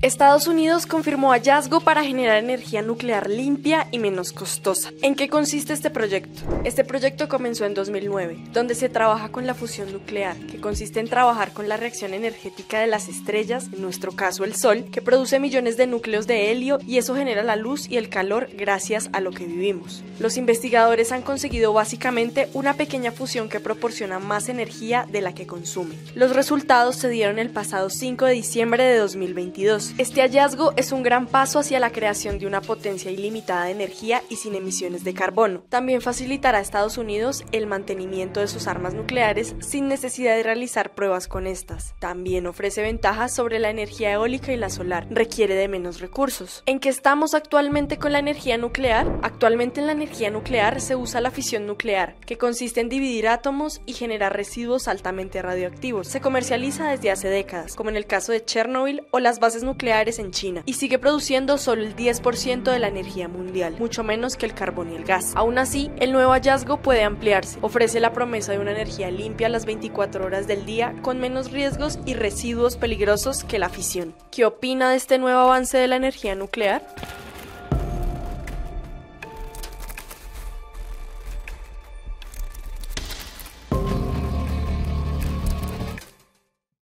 Estados Unidos confirmó hallazgo para generar energía nuclear limpia y menos costosa. ¿En qué consiste este proyecto? Este proyecto comenzó en 2009, donde se trabaja con la fusión nuclear, que consiste en trabajar con la reacción energética de las estrellas, en nuestro caso el Sol, que produce millones de núcleos de helio y eso genera la luz y el calor gracias a lo que vivimos. Los investigadores han conseguido básicamente una pequeña fusión que proporciona más energía de la que consume. Los resultados se dieron el pasado 5 de diciembre de 2022 este hallazgo es un gran paso hacia la creación de una potencia ilimitada de energía y sin emisiones de carbono. También facilitará a Estados Unidos el mantenimiento de sus armas nucleares sin necesidad de realizar pruebas con estas. También ofrece ventajas sobre la energía eólica y la solar. Requiere de menos recursos. ¿En qué estamos actualmente con la energía nuclear? Actualmente en la energía nuclear se usa la fisión nuclear, que consiste en dividir átomos y generar residuos altamente radioactivos. Se comercializa desde hace décadas, como en el caso de Chernobyl o las bases nucleares nucleares en China y sigue produciendo solo el 10% de la energía mundial, mucho menos que el carbón y el gas. Aún así, el nuevo hallazgo puede ampliarse. Ofrece la promesa de una energía limpia las 24 horas del día con menos riesgos y residuos peligrosos que la fisión. ¿Qué opina de este nuevo avance de la energía nuclear?